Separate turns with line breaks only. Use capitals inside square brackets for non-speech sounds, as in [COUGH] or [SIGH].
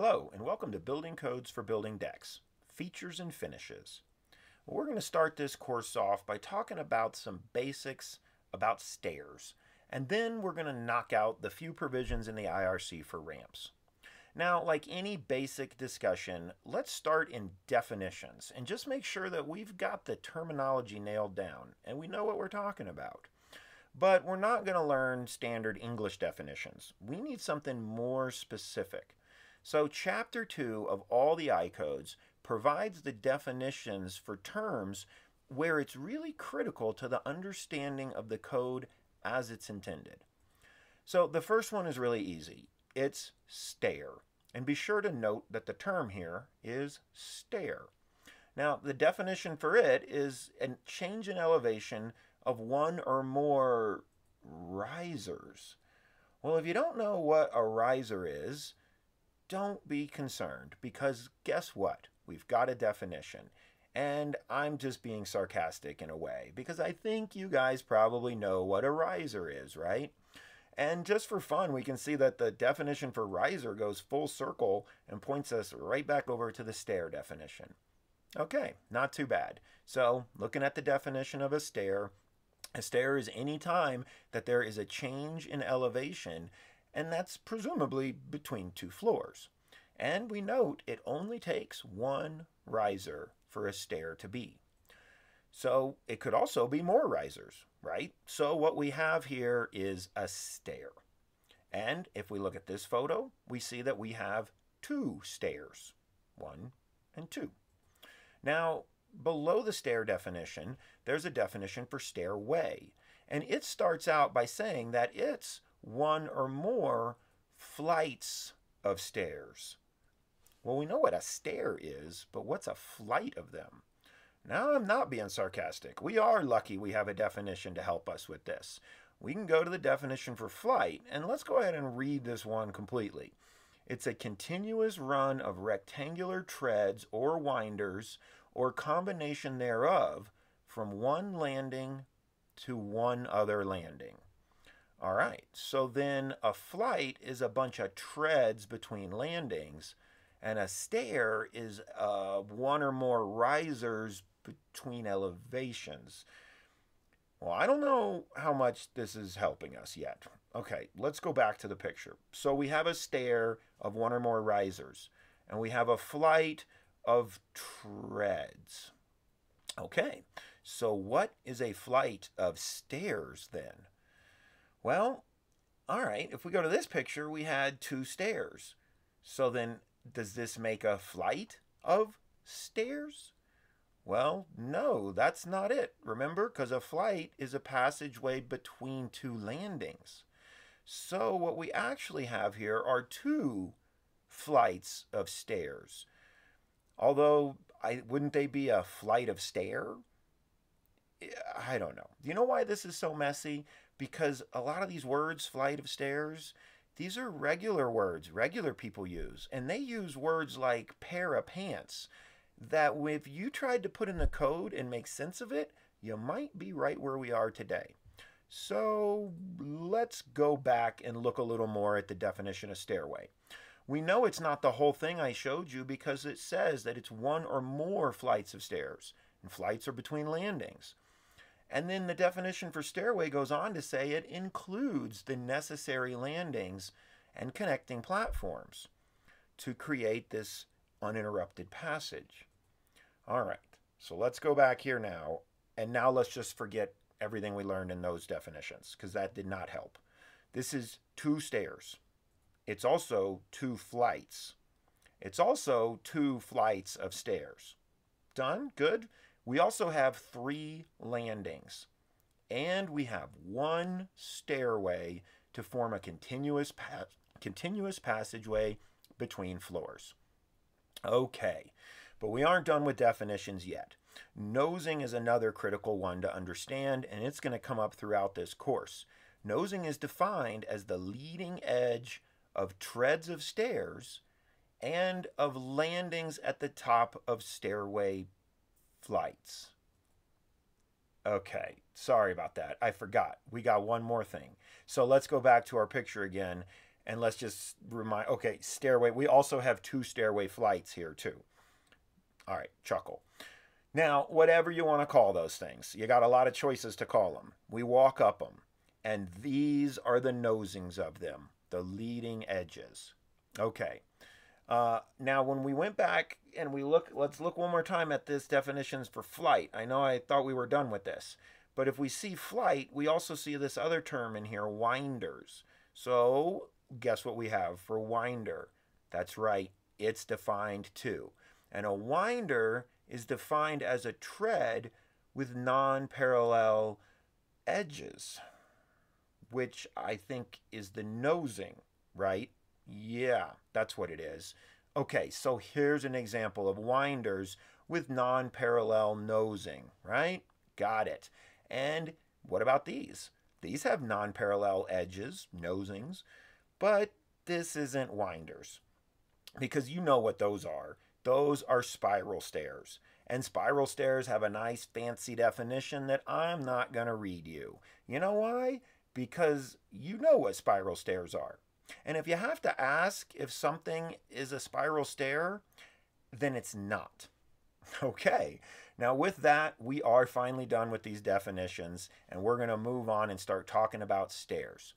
Hello, and welcome to Building Codes for Building Decks, Features and Finishes. We're going to start this course off by talking about some basics about stairs, and then we're going to knock out the few provisions in the IRC for ramps. Now, like any basic discussion, let's start in definitions and just make sure that we've got the terminology nailed down and we know what we're talking about. But we're not going to learn standard English definitions. We need something more specific. So chapter 2 of all the I codes provides the definitions for terms where it's really critical to the understanding of the code as it's intended. So the first one is really easy. It's stair. And be sure to note that the term here is stair. Now, the definition for it is a change in elevation of one or more risers. Well, if you don't know what a riser is, don't be concerned because guess what? We've got a definition. And I'm just being sarcastic in a way because I think you guys probably know what a riser is, right? And just for fun, we can see that the definition for riser goes full circle and points us right back over to the stair definition. Okay, not too bad. So, looking at the definition of a stair, a stair is any time that there is a change in elevation, and that's presumably between two floors. And we note it only takes one riser for a stair to be. So it could also be more risers, right? So what we have here is a stair. And if we look at this photo, we see that we have two stairs, one and two. Now, below the stair definition, there's a definition for stairway. And it starts out by saying that it's one or more flights of stairs. Well, we know what a stair is, but what's a flight of them? Now, I'm not being sarcastic. We are lucky we have a definition to help us with this. We can go to the definition for flight, and let's go ahead and read this one completely. It's a continuous run of rectangular treads or winders or combination thereof from one landing to one other landing. All right, so then a flight is a bunch of treads between landings, and a stair is uh, one or more risers between elevations. Well, I don't know how much this is helping us yet. Okay, let's go back to the picture. So we have a stair of one or more risers, and we have a flight of treads. Okay, so what is a flight of stairs then? Well, all right, if we go to this picture, we had two stairs. So then, does this make a flight of stairs? Well, no, that's not it. Remember, because a flight is a passageway between two landings. So what we actually have here are two flights of stairs. Although, I, wouldn't they be a flight of stair? I don't know. Do you know why this is so messy? Because a lot of these words, flight of stairs, these are regular words, regular people use. And they use words like pair of pants that if you tried to put in the code and make sense of it, you might be right where we are today. So let's go back and look a little more at the definition of stairway. We know it's not the whole thing I showed you because it says that it's one or more flights of stairs, and flights are between landings. And then the definition for stairway goes on to say it includes the necessary landings and connecting platforms to create this uninterrupted passage. All right, so let's go back here now, and now let's just forget everything we learned in those definitions, because that did not help. This is two stairs. It's also two flights. It's also two flights of stairs. Done? Good. We also have three landings. And we have one stairway to form a continuous, pa continuous passageway between floors. Okay, but we aren't done with definitions yet. Nosing is another critical one to understand, and it's going to come up throughout this course. Nosing is defined as the leading edge of treads of stairs and of landings at the top of stairway flights. Okay, sorry about that. I forgot. We got one more thing. So let's go back to our picture again And let's just remind, okay, stairway. We also have two stairway flights here too. All right, chuckle. Now, whatever you want to call those things, you got a lot of choices to call them. We walk up them, and these are the nosings of them, the leading edges. Okay. Uh, now, when we went back and we look, let's look one more time at this definitions for flight. I know I thought we were done with this, but if we see flight, we also see this other term in here, winders. So guess what we have for winder? That's right, it's defined too. And a winder is defined as a tread with non parallel edges, which I think is the nosing, right? Yeah, that's what it is. Okay, so here's an example of winders with non parallel nosing, right? Got it. And what about these? These have non parallel edges, nosings, but this isn't winders because you know what those are. Those are spiral stairs. And spiral stairs have a nice fancy definition that I'm not going to read you. You know why? Because you know what spiral stairs are. And if you have to ask if something is a spiral stair, then it's not. [LAUGHS] Okay, now with that, we are finally done with these definitions, and we're going to move on and start talking about stairs.